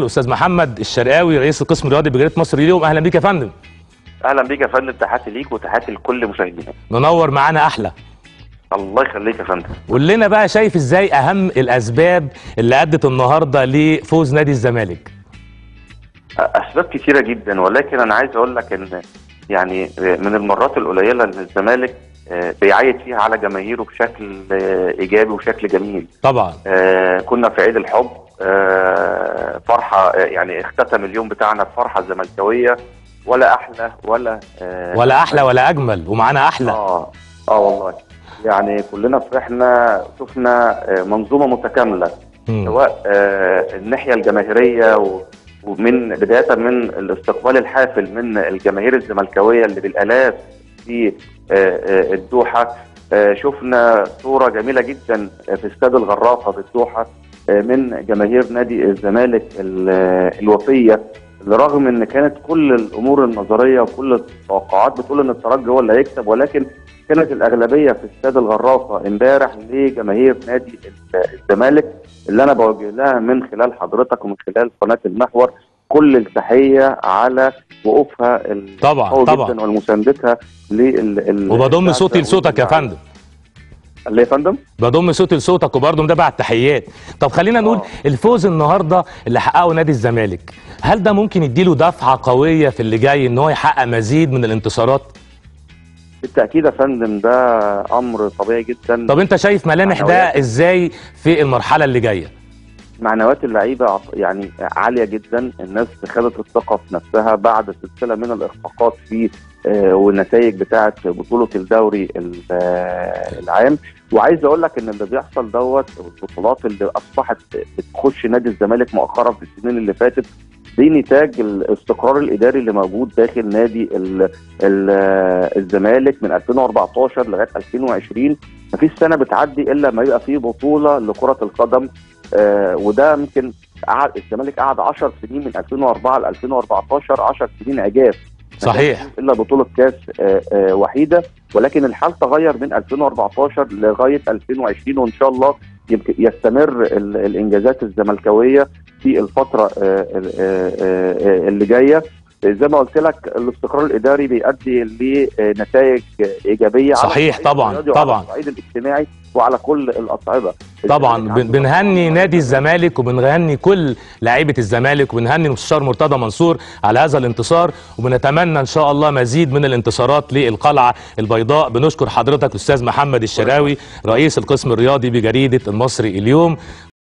الأستاذ محمد الشرقاوي رئيس القسم الرياضي بجريدة مصر اليوم؟ أهلا بيك يا فندم. أهلا بيك يا فندم. تحياتي ليك وتحياتي لكل مشاهدينا. منور معانا أحلى. الله يخليك يا فندم. قول لنا بقى شايف إزاي أهم الأسباب اللي أدت النهارده لفوز نادي الزمالك؟ أسباب كتيرة جدا ولكن أنا عايز أقول لك إن يعني من المرات القليلة إن الزمالك آه، بيعيد فيها على جماهيره بشكل آه، إيجابي وشكل جميل. طبعا. آه، كنا في عيد الحب فرحة يعني اختتم اليوم بتاعنا بفرحة زملكاوية ولا أحلى ولا آه، ولا أحلى ولا أجمل ومعانا أحلى. آه آه والله. يعني كلنا فرحنا شفنا آه، منظومة متكاملة. سواء آه، الناحية الجماهيرية و- ومن بداية من الاستقبال الحافل من الجماهير الزملكاوية اللي بالآلاف في آه، آه، الدوحة. شفنا صورة جميلة جدا في استاد الغرافة بالدوحة. آه، من جماهير نادي الزمالك ال- الوفية اللي رغم إن كانت كل الأمور النظرية وكل التوقعات بتقول إن الترجي هو اللي هيكسب ولكن كانت الأغلبية في استاد الغرافه إمبارح لجماهير نادي ال- الزمالك اللي أنا بوجه لها من خلال حضرتك ومن خلال قناة المحور كل التحية على وقوفها طبعا طبعا. جدا ومساندتها لل وبضم صوتي لصوتك يا فندم. اللي يا فندم؟ بضم صوتي لصوتك وبرضه متابع التحيات طب خلينا نقول آه. الفوز النهارده اللي حققه نادي الزمالك هل ده ممكن يديله دفعة قوية في اللي جاي إن هو يحقق مزيد من الانتصارات؟ بالتأكيد يا فندم ده أمر طبيعي جدا. طب أنت شايف ملامح ده. إزاي في المرحلة اللي جاية؟ معنويات اللعيبة يعني عالية جدا. الناس خدت الثقة في نفسها بعد سلسلة من الاخفاقات في والنتائج بتاعه بطولة الدوري ال- آه، العام. وعايز أقول لك إن اللي بيحصل دوت البطولات اللي أصبحت بتخش نادي الزمالك مؤخرا في السنين اللي فاتت دي نتاج الاستقرار الإداري اللي موجود داخل نادي ال ال الزمالك من 2014 لغاية 2020 مفيش سنة بتعدي إلا ما يبقى فيه بطولة لكرة القدم. آه وده يمكن قعد الزمالك قعد 10 سنين من 2004 ل 2014 10 سنين عجاف صحيح. إلا بطولة كاس آه آه وحيدة ولكن الحال تغير من 2014 لغاية 2020 وإن شاء الله يستمر ال- الإنجازات الزملكاوية في الفترة آه ال- اللي جاية زي ما قلت لك الاستقرار الإداري بيؤدي لنتائج إيجابية على صحيح الصعيد طبعاً، طبعاً. الصعيد الاجتماعي وعلى كل الاصعده طبعا بنهني نادي الزمالك وبنهني كل لعيبة الزمالك وبنهني المستشار مرتضى منصور على هذا الانتصار وبنتمنى إن شاء الله مزيد من الانتصارات للقلعة البيضاء. بنشكر حضرتك أستاذ محمد الشراوي رئيس القسم الرياضي بجريدة المصري اليوم.